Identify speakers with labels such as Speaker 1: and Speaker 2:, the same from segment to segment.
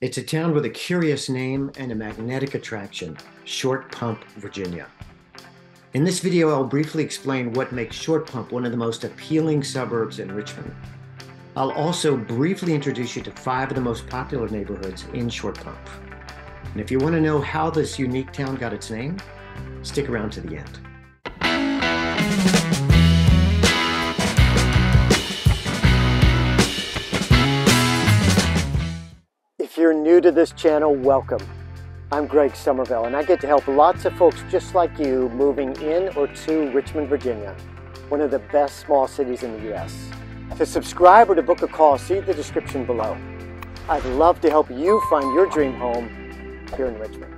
Speaker 1: It's a town with a curious name and a magnetic attraction, Short Pump, Virginia. In this video, I'll briefly explain what makes Short Pump one of the most appealing suburbs in Richmond. I'll also briefly introduce you to five of the most popular neighborhoods in Short Pump. And if you want to know how this unique town got its name, stick around to the end. You're new to this channel, welcome. I'm Greg Somerville, and I get to help lots of folks just like you moving in or to Richmond, Virginia, one of the best small cities in the U.S. To subscribe or to book a call, see the description below. I'd love to help you find your dream home here in Richmond.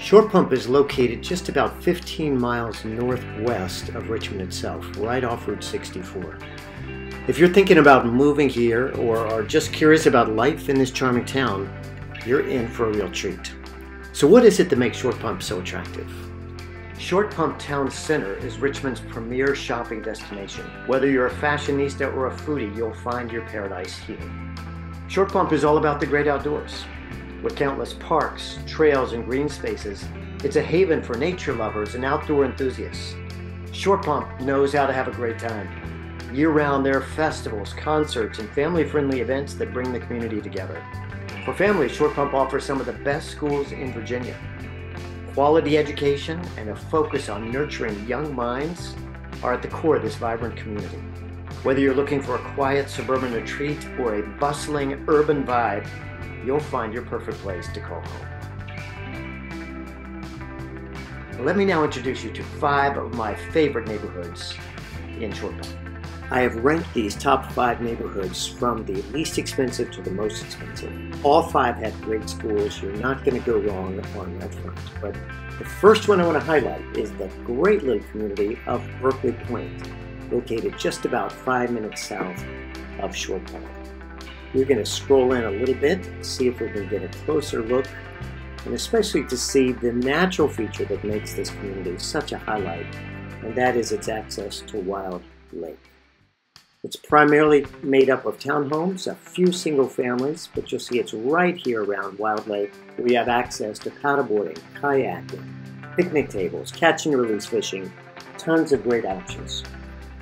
Speaker 1: Short Pump is located just about 15 miles northwest of Richmond itself, right off Route 64. If you're thinking about moving here or are just curious about life in this charming town, you're in for a real treat. So what is it that makes Short Pump so attractive? Short Pump Town Center is Richmond's premier shopping destination. Whether you're a fashionista or a foodie, you'll find your paradise here. Short Pump is all about the great outdoors. With countless parks, trails, and green spaces, it's a haven for nature lovers and outdoor enthusiasts. Short Pump knows how to have a great time. Year round, there are festivals, concerts, and family friendly events that bring the community together. For families, Short Pump offers some of the best schools in Virginia. Quality education and a focus on nurturing young minds are at the core of this vibrant community. Whether you're looking for a quiet suburban retreat or a bustling urban vibe, you'll find your perfect place to call home. Let me now introduce you to five of my favorite neighborhoods in Short Pump. I have ranked these top five neighborhoods from the least expensive to the most expensive. All five have great schools. You're not going to go wrong on that front. But the first one I want to highlight is the great little community of Berkeley Pointe, located just about five minutes south of Short Pump. We're going to scroll in a little bit, see if we can get a closer look, and especially to see the natural feature that makes this community such a highlight, and that is its access to Wild Lake. It's primarily made up of townhomes, a few single families, but you'll see it's right here around Wild Lake you have access to paddleboarding, kayaking, picnic tables, catch and release fishing, tons of great options.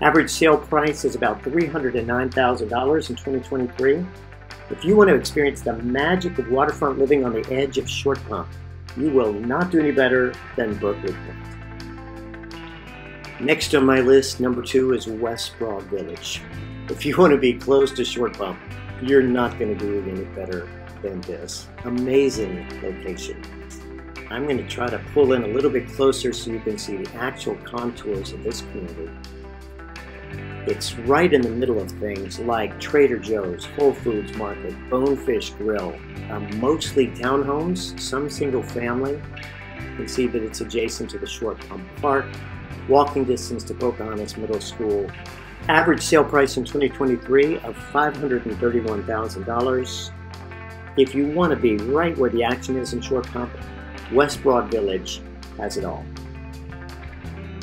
Speaker 1: Average sale price is about $309,000 in 2023. If you want to experience the magic of waterfront living on the edge of Short Pump, you will not do any better than Berkeley Pointe. Next on my list, number two is West Broad Village. If you want to be close to Short Pump, you're not going to do it any better than this. Amazing location. I'm going to try to pull in a little bit closer so you can see the actual contours of this community. It's right in the middle of things like Trader Joe's, Whole Foods Market, Bonefish Grill, um, mostly townhomes, some single family. You can see that it's adjacent to the Short Pump Park, walking distance to Pocahontas Middle School. Average sale price in 2023 of $531,000. If you want to be right where the action is in Short Pump, West Broad Village has it all.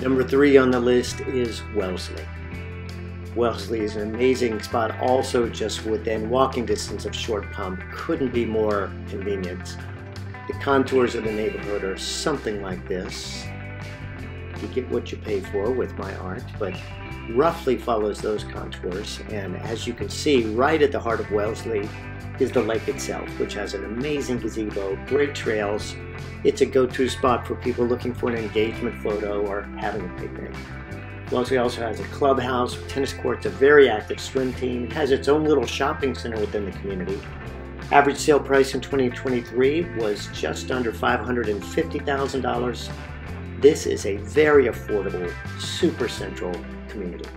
Speaker 1: Number three on the list is Wellesley. Wellesley is an amazing spot, also just within walking distance of Short Pump. Couldn't be more convenient. The contours of the neighborhood are something like this. You get what you pay for with my art, but roughly follows those contours. And as you can see, right at the heart of Wellesley is the lake itself, which has an amazing gazebo, great trails. It's a go-to spot for people looking for an engagement photo or having a picnic. Wellesley also has a clubhouse, tennis courts, a very active swim team, it has its own little shopping center within the community. Average sale price in 2023 was just under $550,000. This is a very affordable, super central community.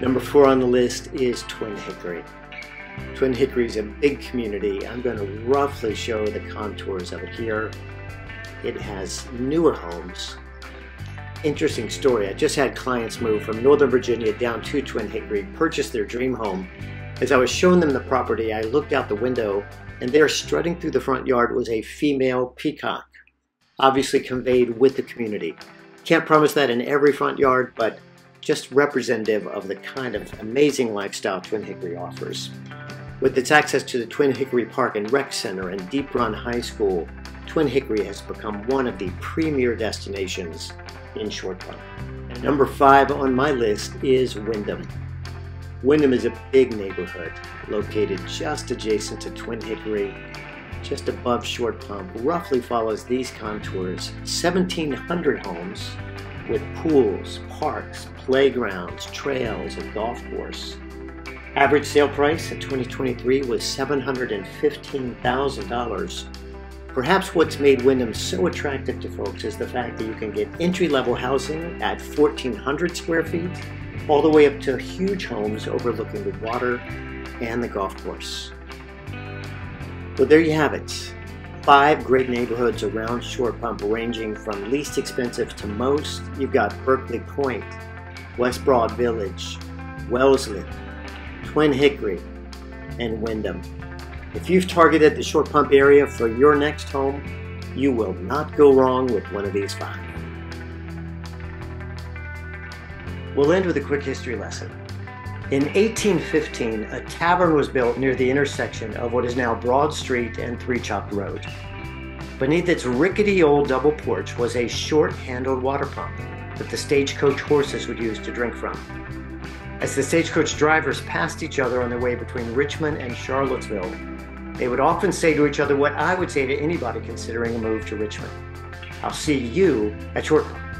Speaker 1: Number four on the list is Twin Hickory. Twin Hickory is a big community. I'm going to roughly show the contours of it here. It has newer homes, interesting story. I just had clients move from Northern Virginia down to Twin Hickory, purchase their dream home. As I was showing them the property, I looked out the window and there strutting through the front yard was a female peacock, obviously conveyed with the community. Can't promise that in every front yard, but just representative of the kind of amazing lifestyle Twin Hickory offers. With its access to the Twin Hickory Park and Rec Center and Deep Run High School, Twin Hickory has become one of the premier destinations in Short Pump. Number five on my list is Wyndham. Wyndham is a big neighborhood located just adjacent to Twin Hickory, just above Short Pump, roughly follows these contours 1,700 homes with pools, parks, playgrounds, trails, and golf course. Average sale price in 2023 was $715,000. Perhaps what's made Wyndham so attractive to folks is the fact that you can get entry-level housing at 1,400 square feet all the way up to huge homes overlooking the water and the golf course. Well, there you have it. Five great neighborhoods around Short Pump, ranging from least expensive to most. You've got Berkeley Pointe, West Broad Village, Wellesley, Twin Hickory, and Wyndham. If you've targeted the Short Pump area for your next home, you will not go wrong with one of these five. We'll end with a quick history lesson. In 1815, a tavern was built near the intersection of what is now Broad Street and Three Chopt Road. Beneath its rickety old double porch was a short-handled water pump that the stagecoach horses would use to drink from. As the stagecoach drivers passed each other on their way between Richmond and Charlottesville, they would often say to each other what I would say to anybody considering a move to Richmond. I'll see you at Short Pump.